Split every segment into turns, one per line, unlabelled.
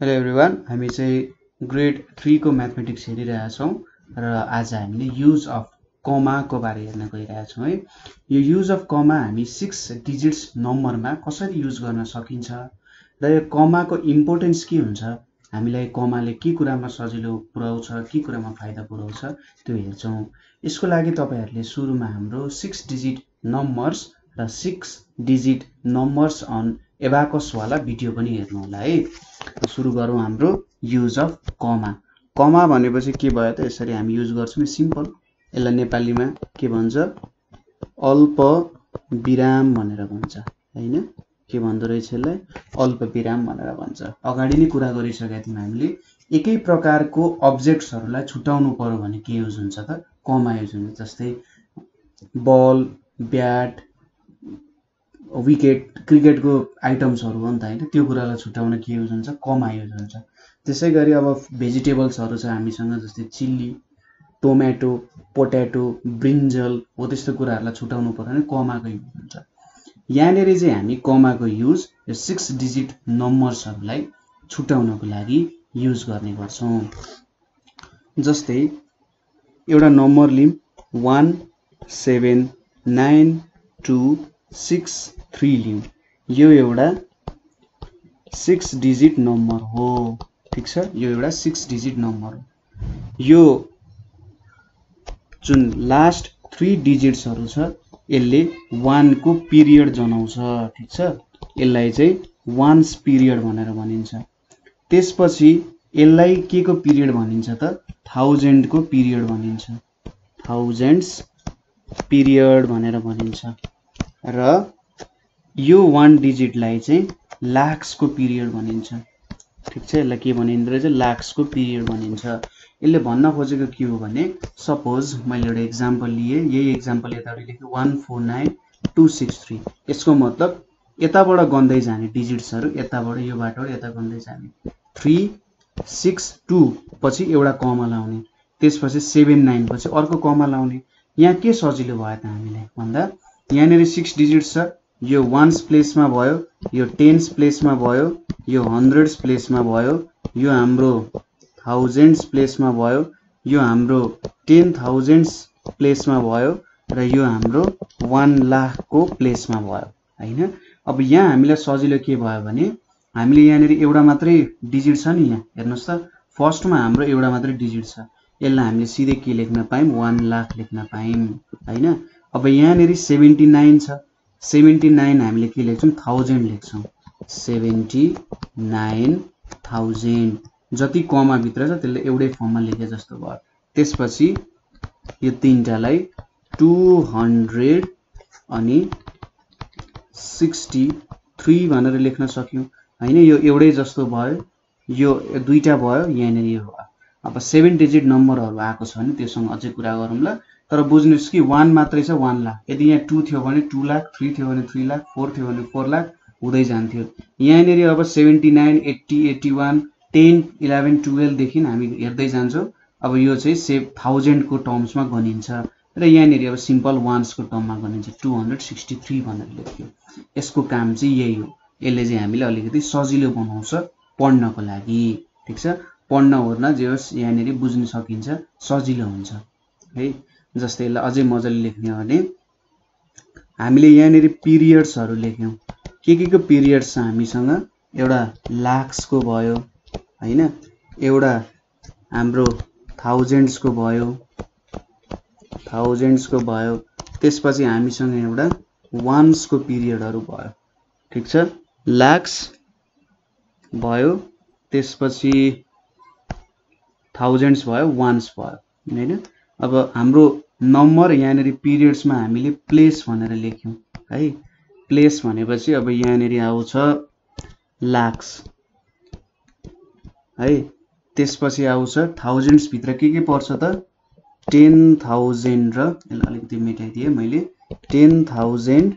Hello everyone हामी चाहिँ grade थ्रीको mathematics हेरिरहेछौँ र आज हामीले युज अफ कमाको बारे हेर्न गइरहेछौँ है। यो युज अफ कमा हामी सिक्स डिजिट्स नम्बरमा कसरी युज गर्न सकिन्छ र यो कमाको इम्पोर्टेन्स के हुन्छ हामीलाई कमाले के कुरामा सजिलो पुऱ्याउँछ के कुरामा फाइदा पुऱ्याउँछ त्यो हेर्छौँ। यसको लागि तपाईँहरूले सुरुमा हाम्रो सिक्स डिजिट नम्बर्स र सिक्स डिजिट नम्बर्स अन एभाकसवाला भिडियो पनि हेर्नु होला है। सुरु गरौँ हाम्रो युज अफ कमा कमा भनेपछि के भयो त? यसरी हामी युज गर्छौँ सिम्पल यसलाई नेपालीमा के भन्छ? अल्प विराम भनेर भन्छ होइन? के भन्दो रहेछ यसलाई? अल्प विराम भनेर भन्छ। अगाडि नै कुरा गरिसकेका थियौँ हामीले। एकै प्रकारको अब्जेक्ट्सहरूलाई छुट्याउनु पऱ्यो भने के युज हुन्छ त? कमा युज हुन्छ जस्तै बल ब्याट विकेट क्रिकेटको आइटम्सहरू हो नि त होइन? त्यो कुरालाई छुट्याउन के युज हुन्छ कमा युज हुन्छ त्यसै गरी अब भेजिटेबल्सहरू छ हामीसँग जस्तै चिल्ली टोमेटो पोट्याटो ब्रिन्जल हो त्यस्तो कुराहरूलाई छुट्याउनु पऱ्यो भने कमाको युज हुन्छ। यहाँनिर चाहिँ हामी कमाको युज यो सिक्स डिजिट नम्बर्सहरूलाई छुट्याउनको लागि युज गर्ने गर्छौँ। जस्तै एउटा number lim one seven nine two six three लिउँ यो एउटा सिक्स डिजिट नम्बर हो। ठिक छ? यो एउटा सिक्स डिजिट नम्बर हो। यो जुन लास्ट थ्री डिजिट्सहरू छ यसले वानको पिरियड जनाउँछ। ठिक छ? यसलाई चाहिँ वान्स पिरियड भनेर भनिन्छ। त्यसपछि यसलाई के को पिरियड भनिन्छ त? थाउजन्डको पिरियड भनिन्छ। थाउजन्ड्स पिरियड भनेर भनिन्छ। र यो वान डिजिटलाई चाहिँ लाक्सको पिरियड भनिन्छ। ठिक छ? यसलाई के भनिँदो रहेछ? लाक्सको पिरियड भनिन्छ। यसले भन्न खोजेको के हो भने सपोज मैले एउटा इक्जाम्पल लिएँ यही इक्जाम्पल यतापट्टि लेखेँ one four nine two six three यसको मतलब यताबाट गन्दै जाने डिजिट्सहरू यताबाट यो बाटोबाट यता गन्दै जाने। थ्री सिक्स टू पछि एउटा कमा लाउने। त्यसपछि सेभेन नाइन पछि अर्को कमा लाउने। यहाँ के सजिलो भयो त हामीलाई? भन्दा यहाँनिर सिक्स डिजिट छ। यो वान्स प्लेसमा भयो यो टेन्स प्लेसमा भयो यो हन्ड्रेड्स प्लेसमा भयो यो हाम्रो थाउजन्ड्स प्लेसमा भयो यो हाम्रो टेन थाउजन्ड्स प्लेसमा भयो र यो हाम्रो वान लाखको प्लेसमा भयो होइन? अब यहाँ हामीलाई सजिलो के भयो भने हामीले यहाँनिर एउटा मात्रै डिजिट छ नि यहाँ हेर्नुहोस् त। फर्स्टमा हाम्रो एउटा मात्रै डिजिट छ। यसलाई हामीले सिधै के लेख्न पायौँ? वान लाख लेख्न पायौँ होइन? अब यहाँनिर सेभेन्टी नाइन छ। सेभेन्टी नाइन हामीले के लेख्छौँ? थाउजन्ड लेख्छौँ। Seventy nine thousand. जति कमाभित्र छ त्यसले एउटै फर्ममा लेखे जस्तो भयो। त्यसपछि यो तिनवटालाई टु हन्ड्रेड अनि सिक्सटी थ्री भनेर लेख्न सक्यौँ। होइन यो एउटै जस्तो भयो। यो दुईवटा भयो यहाँनिर यो अब सेभेन डिजिट नम्बरहरू आएको छ भने त्योसँग अझै कुरा गरौँला। तर बुझ्नुहोस् कि वान मात्रै छ वान लाख यदि यहाँ टू थियो भने टू लाख थ्री थियो भने थ्री लाख फोर थियो भने फोर लाख हुँदै जान्थ्यो। यहाँनिर अब seventy nine eighty eighty one ten eleven टुवेल्भदेखि हामी हेर्दै जान्छौँ। अब यो चाहिँ सेभ थाउजन्डको टर्म्समा गनिन्छ। र यहाँनिर अब सिम्पल वान्सको टर्ममा गनिन्छ। टु हन्ड्रेड सिक्सटी थ्री भनेर लेख्यो। यसको काम चाहिँ यही हो। यसले चाहिँ हामीले अलिकति सजिलो बनाउँछ पढ्नको लागि। ठिक छ? पढ्न ओर्न जे होस् यहाँनिर बुझ्न सकिन्छ सजिलो हुन्छ। है? जस्तै यसलाई अझै मजाले लेख्ने हो भने हामीले यहाँनिर पिरियड्सहरू लेख्यौँ। के के को पिरियड्स छ हामीसँग? एउटा लाक्सको भयो होइन? एउटा हाम्रो थाउजन्ड्सको भयो थाउजन्ड्सको भयो। त्यसपछि हामीसँग एउटा वान्सको पिरियडहरू भयो। ठिक छ? लाक्स भयो त्यसपछि थाउजन्ड्स भयो वान्स भयो होइन? अब हाम्रो नम्बर यहाँनिर पिरियड्समा हामीले प्लेस भनेर लेख्यौँ है। प्लेस भनेपछि अब यहाँनिर आउँछ लाक्स है। त्यसपछि आउँछ थाउजन्ड्सभित्र के के पर्छ त? टेन थाउजन्ड र यसलाई अलिकति मेटाइदिएँ मैले टेन थाउजन्ड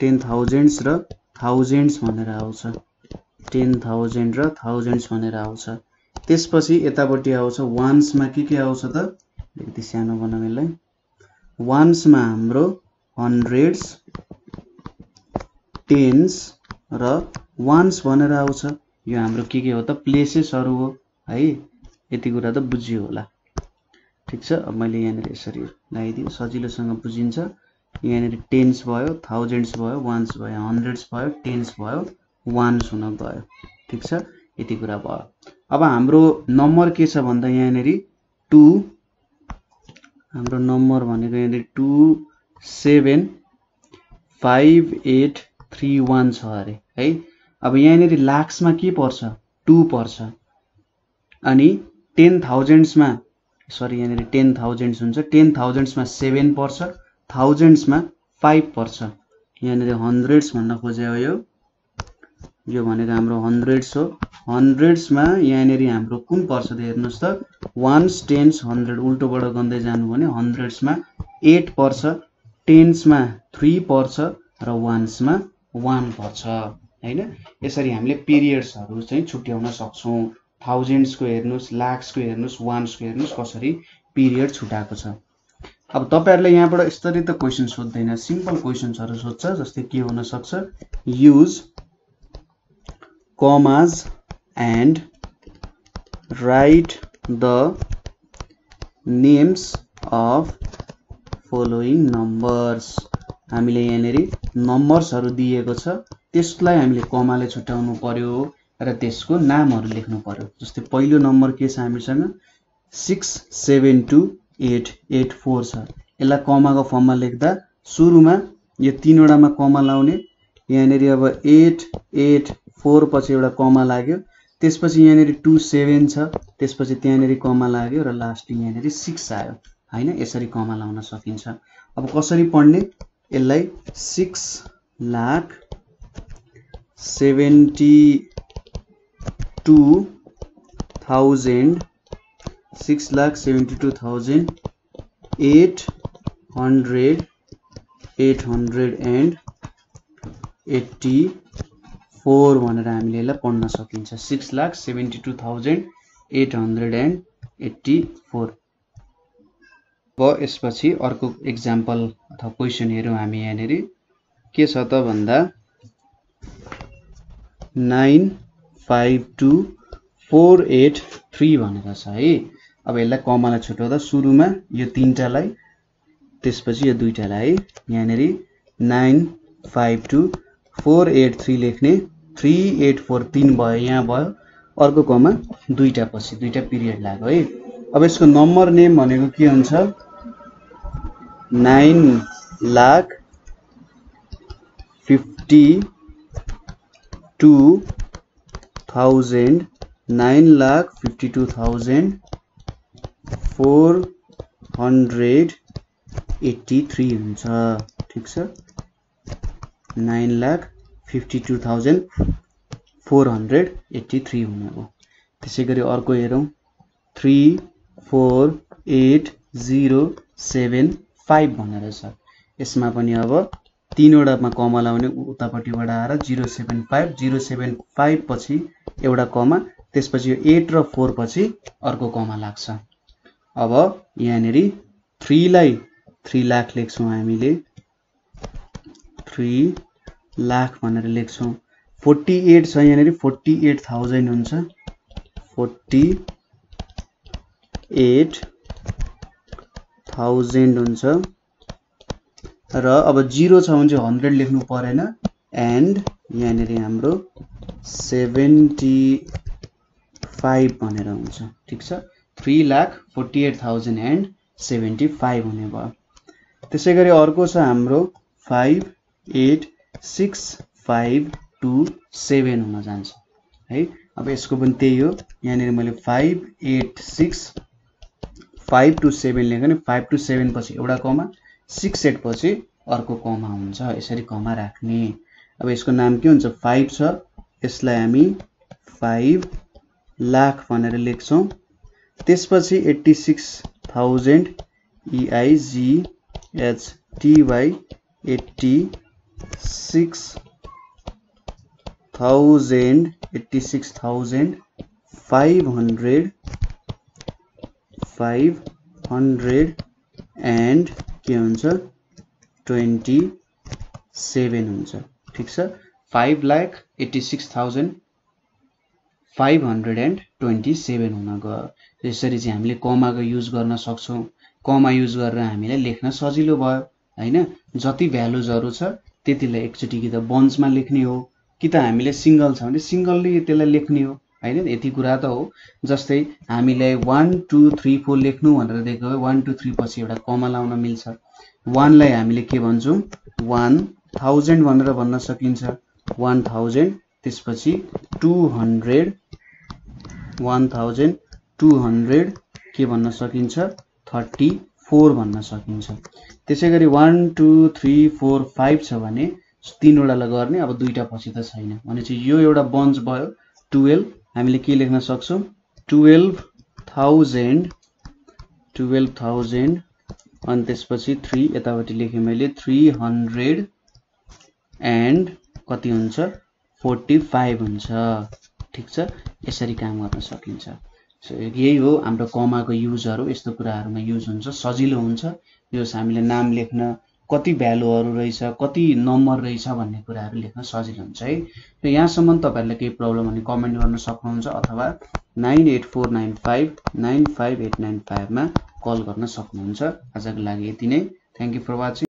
टेन थाउजन्ड्स र थाउजन्ड्स भनेर आउँछ। टेन थाउजन्ड र थाउजन्ड्स भनेर आउँछ। त्यसपछि यतापट्टि आउँछ वान्समा के के आउँछ त? अलिकति सानो बनाउँ यसलाई वान्समा हाम्रो हन्ड्रेड्स टेन्स र वान्स भनेर आउँछ। यो हाम्रो के के हो त? प्लेसेसहरू हो है? यति कुरा त बुझियो होला। ठिक छ? अब मैले यहाँनिर यसरी लगाइदिएँ। सजिलोसँग बुझिन्छ। यहाँनिर टेन्स भयो थाउजन्ड्स भयो वान्स भयो हन्ड्रेड्स भयो टेन्स भयो वान्स हुन गयो। ठिक छ? यति कुरा भयो। अब हाम्रो नम्बर के छ भन्दा यहाँनिर टु हाम्रो नम्बर भनेको यहाँनिर two seven five eight three one छ अरे है? अब यहाँनिर लाक्समा के पर्छ? टु पर्छ। अनि टेन थाउजन्ड्समा सरी यहाँनिर टेन थाउजन्ड्स हुन्छ। टेन थाउजन्ड्समा सेभेन पर्छ थाउजन्ड्समा फाइभ पर्छ। यहाँनिर हन्ड्रेड्स भन्न खोज्यो यो। यो भनेको हाम्रो हन्ड्रेड्स हो। हन्ड्रेड्समा यहाँनिर हाम्रो कुन पर्छ त हेर्नुहोस् त? वान्स टेन्स हन्ड्रेड उल्टोबाट गर्दै जानु भने हन्ड्रेड्समा एट पर्छ टेन्समा थ्री पर्छ र वान्समा वान पर्छ होइन? यसरी हामीले पिरियड्सहरू चाहिँ छुट्याउन सक्छौँ। थाउजन्ड्सको हेर्नुहोस् लाक्सको हेर्नुहोस् वान्सको हेर्नुहोस् कसरी पिरियड छुट्याएको छ। अब तपाईँहरूले यहाँबाट यसरी त क्वेसन सोध्दैन सिम्पल क्वेसन्सहरू सोध्छ जस्तै के हुनसक्छ? Use commas and write the names of following numbers हामीले यहाँनिर नम्बर्सहरू दिएको छ। त्यसलाई हामीले कमाले छुट्याउनु पर्यो र त्यसको नामहरू लेख्नु पर्यो। जस्तै पहिलो नम्बर के छ हामीसँग? Six seven two eight eight four छ। यसलाई कमाको फर्ममा लेख्दा सुरुमा यो तिनवटामा कमा लाउने। यहाँनिर अब एट एट फोर पछि एउटा कमा लाग्यो। त्यसपछि यहाँनिर टु सेभेन छ। त्यसपछि त्यहाँनिर कमा लाग्यो र लास्ट यहाँनिर सिक्स आयो। होइन? यसरी कमा लाउन सकिन्छ। अब कसरी पढ्ने? यसलाई six lakh seventy two thousand six lakh seventy two thousand eight hundred eight hundred and eighty four भनेर हामीले यसलाई पढ्न सकिन्छ। Six lakh seventy two thousand eight hundred and eighty four अब यसपछि अर्को इक्जाम्पल अथवा क्वेसन हेरौँ हामी यहाँनिर। के छ त भन्दा nine five two four eight three भनेको छ है। अब यसलाई कमालाई छुट्याउँदा सुरुमा यो तिनवटालाई त्यसपछि यो दुइटालाई है। यहाँनिर nine five two four eight three लेख्ने थ्री एट फोर तिन भयो यहाँ भयो। अर्को कमा दुईवटा पछि दुईवटा पिरियड लाग्यो है। अब यसको नम्बर नेम भनेको के हुन्छ? Nine lakh fifty two thousand nine lakh fifty two thousand four hundred eighty three हुन्छ। ठिक छ? Nine lakh fifty two thousand four hundred eighty three हुने हो। त्यसै गरी अर्को हेरौँ। Three four eight zero seven five भनेर छ। यसमा पनि अब तिनवटामा कमा लाउने उतापट्टिबाट आएर zero seven five zero seven five पछि एउटा कमा त्यसपछि यो एट र फोर पछि अर्को कमा लाग्छ। अब यहाँनिर थ्रीलाई थ्री लाख लेख्छौँ हामीले। थ्री लाख भनेर लेख्छौँ। फोर्टी एट छ यहाँनिर फोर्टी एट थाउजन्ड हुन्छ। फोर्टी एट थाउजन्ड हुन्छ। र अब जिरो छ भने चाहिँ हन्ड्रेड लेख्नु परेन। एन्ड यहाँनिर हाम्रो सेभेन्टी फाइभ भनेर हुन्छ। ठिक छ? Three lakh forty eight thousand and seventy five हुने भयो। त्यसै गरी अर्को छ हाम्रो five eight six five two seven हुन जान्छ। है अब यसको पनि त्यही हो। यहाँनिर मैले five eight six five two seven लेखेँ भने फाइभ टू सेभेन पछि एउटा कमा सिक्स एट पछि अर्को कमा हुन्छ। यसरी कमा राख्ने। अब यसको नाम के हुन्छ? फाइभ छ। यसलाई हामी फाइभ लाख भनेर लेख्छौँ। त्यसपछि eighty six thousand E I G H T Y eighty six thousand eighty six thousand five hundred five hundred and के हुन्छ ट्वेन्टी सेभेन हुन्छ। ठिक छ? Five lakh eighty six thousand five hundred and twenty seven हुन गयो। यसरी चाहिँ हामीले कमाको युज गर्न सक्छौँ। कमा युज गरेर हामीलाई लेख्न सजिलो भयो होइन? जति भ्यालुजहरू छ त्यतिलाई एकचोटि कि त बन्चमा लेख्ने हो कि त हामीले सिङ्गल छ भने सिङ्गलले त्यसलाई लेख्ने हो। होइन यति कुरा त हो। जस्तै हामीलाई वान टू थ्री फोर लेख्नु भनेर दिएको वान टू थ्री पछि एउटा कमा लाउन मिल्छ। वानलाई हामीले के भन्छौँ? वान थाउजन्ड भनेर भन्न सकिन्छ। वान थाउजन्ड त्यसपछि two hundred one thousand two hundred के भन्न सकिन्छ? थर्टी फोर भन्न सकिन्छ। त्यसै गरी one two three four five छ भने तिनवटालाई गर्ने अब दुईवटा पछि त छैन। भनेपछि यो एउटा बन्च भयो टुवेल्भ हामीले के लेख्न सक्छौँ? टुवेल्भ थाउजन्ड टुवेल्भ थाउजन्ड अनि त्यसपछि थ्री यतापट्टि लेखेँ मैले थ्री हन्ड्रेड एन्ड कति हुन्छ? फोर्टी फाइभ हुन्छ। ठिक छ? यसरी काम गर्न सकिन्छ। यही हो हाम्रो कमाको युजहरू यस्तो कुराहरूमा युज हुन्छ सजिलो हुन्छ। यो हामीले नाम लेख्न कति भ्यालुहरू रहेछ कति नम्बर रहेछ भन्ने कुराहरू लेख्न सजिलो हुन्छ है। र यहाँसम्म तपाईँहरूलाई केही प्रब्लम भने कमेन्ट गर्न सक्नुहुन्छ अथवा nine eight four nine five nine five eight nine फाइभमा कल गर्न सक्नुहुन्छ। आजको लागि यति नै। Thank you for watching